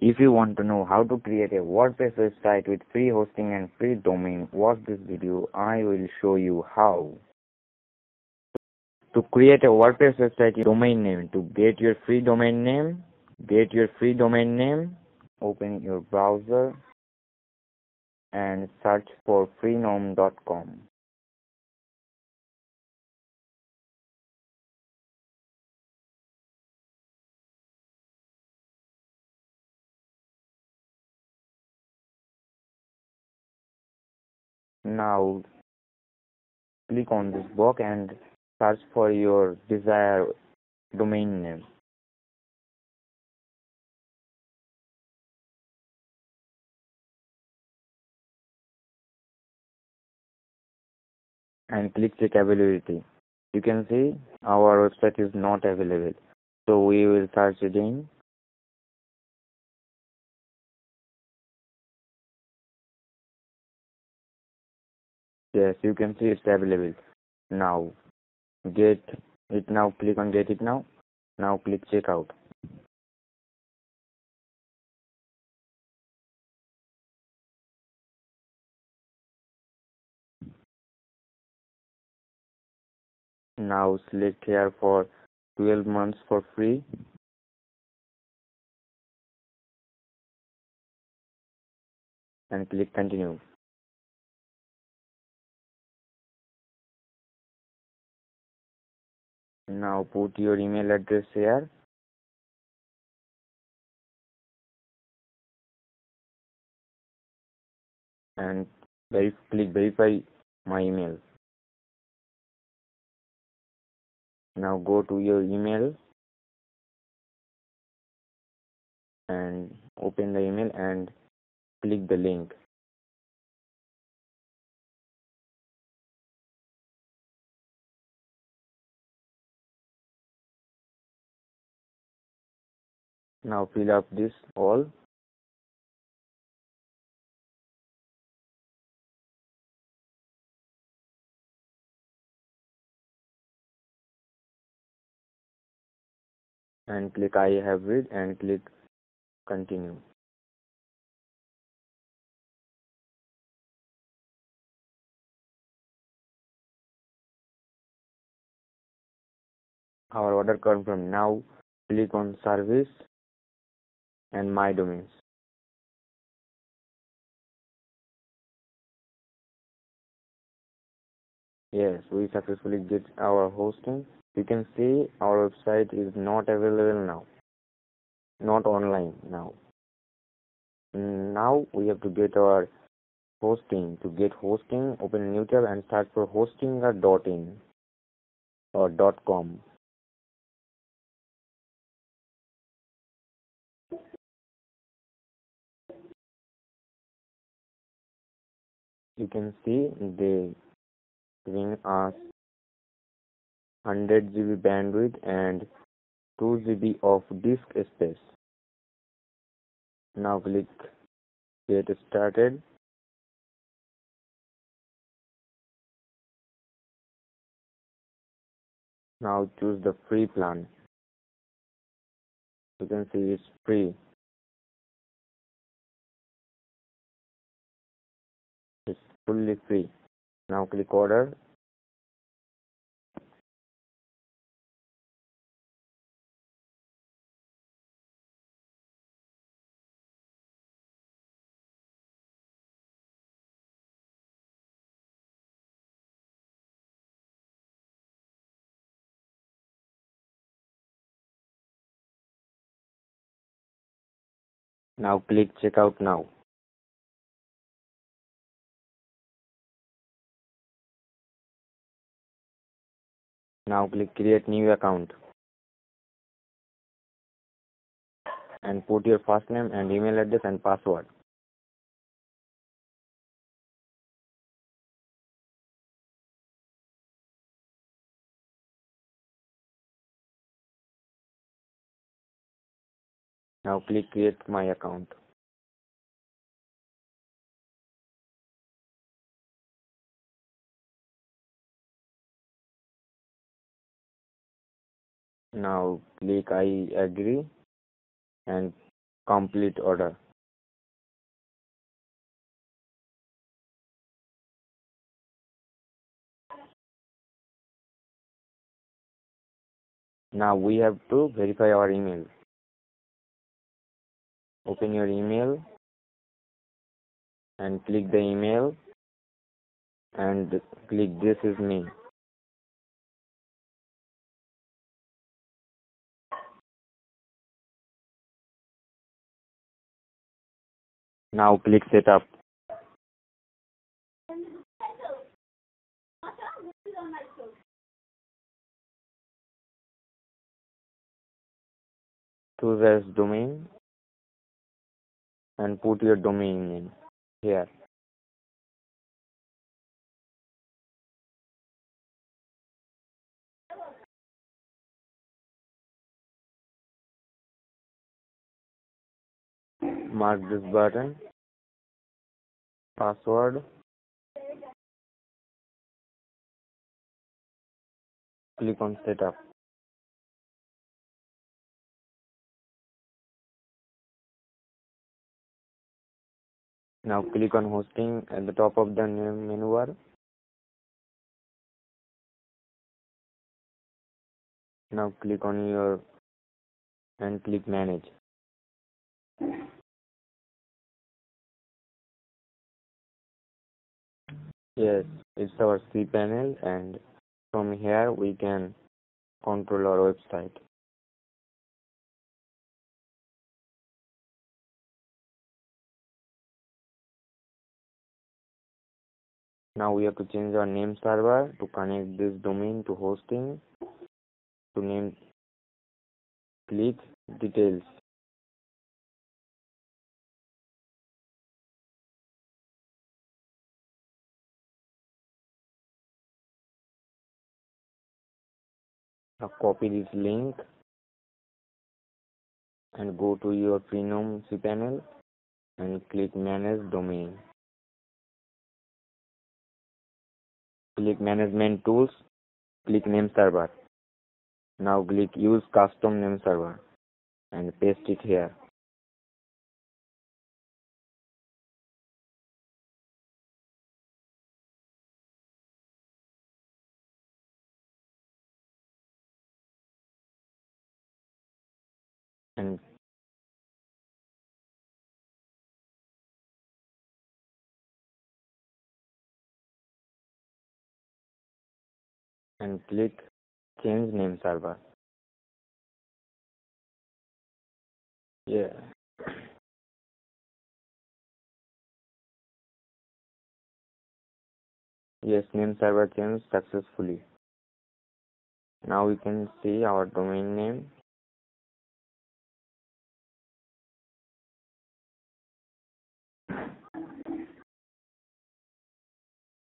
If you want to know how to create a WordPress website with free hosting and free domain, watch this video. I will show you how. To create a WordPress website domain name, to get your free domain name, get your free domain name, open your browser and search for freenom.com. Now click on this box and search for your desired domain name. and click check availability. You can see our website is not available. So we will search again. Yes, you can see it's available. Now get it now click on get it now. Now click checkout. Now select here for 12 months for free. And click continue. Now put your email address here. And click verify my email. now go to your email and open the email and click the link now fill up this all and click I have read and click continue. Our order confirmed. Now click on service and my domains. Yes, we successfully get our hosting. You can see our website is not available now. Not online now. Now we have to get our hosting. To get Hostinger open new tab and search for hosting dot in or dot com you can see they bring us 100 GB bandwidth and 2 GB of disk space. Now click get started. Now choose the free plan. You can see it's free. Fully free. Now click order Now click checkout now. Now click create new account and put your first name and email address and password. Now click create my account. Now click I agree and complete order. Now we have to verify our email. Open your email and click the email and click this is me. Now click setup. Choose as domain and put your domain name here. Mark this button. Password. Click on setup. Now click on hosting at the top of the menu bar. Now click on your and click manage. Yes, it's our cPanel and from here we can control our website. Now we have to change our name server to connect this domain to hosting. To name, click details. Now copy this link and go to your Freenom cPanel and click manage domain. Click management tools, click name server. Now click use custom name server and paste it here. And and click change name server. Yeah. Yes name server changed successfully. Now we can see our domain name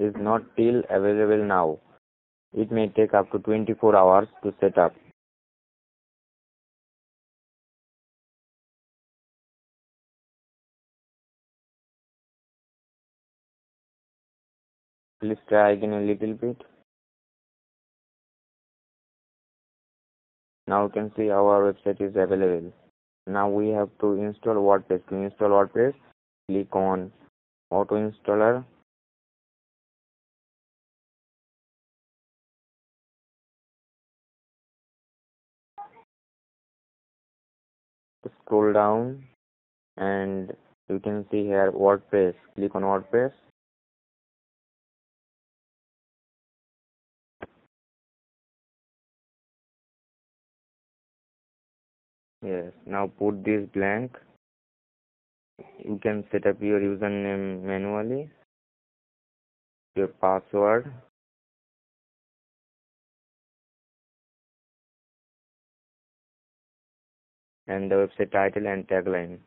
is not still available now. It may take up to 24 hours to set up. Please try again a little bit. Now you can see our website is available. Now we have to install WordPress. To install WordPress, click on Auto Installer scroll down and you can see here WordPress. Click on WordPress. Yes now put this blank. You can set up your username manually your password and the website title and tagline.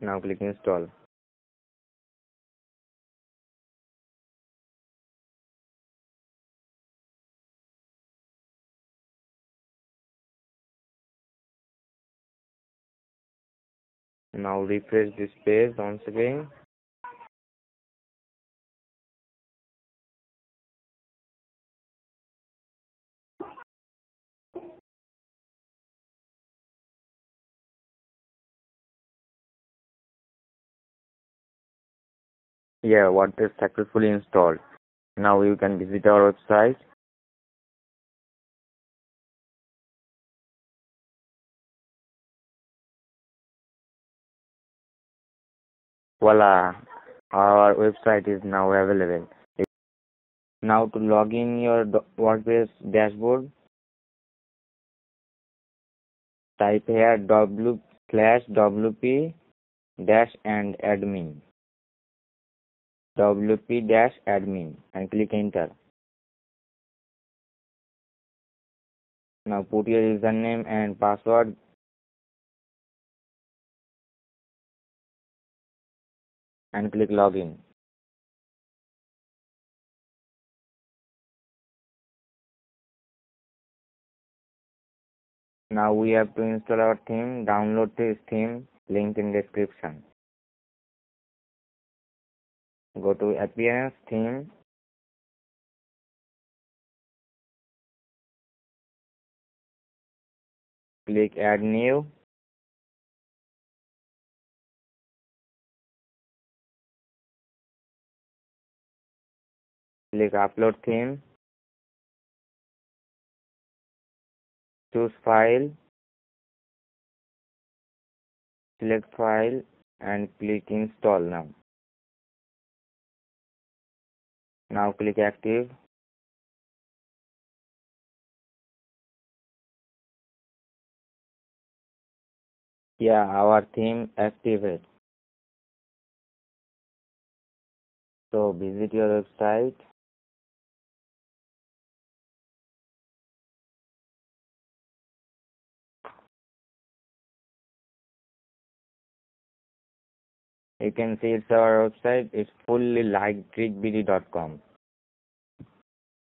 Now click install. Now refresh this page once again. Yeah, WordPress successfully installed. Now you can visit our website. Voila, our website is now available. Now to log in your WordPress dashboard, type here w slash wp dash and admin wp dash admin and click enter. Now put your username and password and click login. Now we have to install our theme. Download this theme. Link in description. Go to appearance theme. Click add new. Click upload theme. choose file select file and click install now now click active. yeah our theme activate. So visit your website you can see it's our website. It's fully like trickbd.com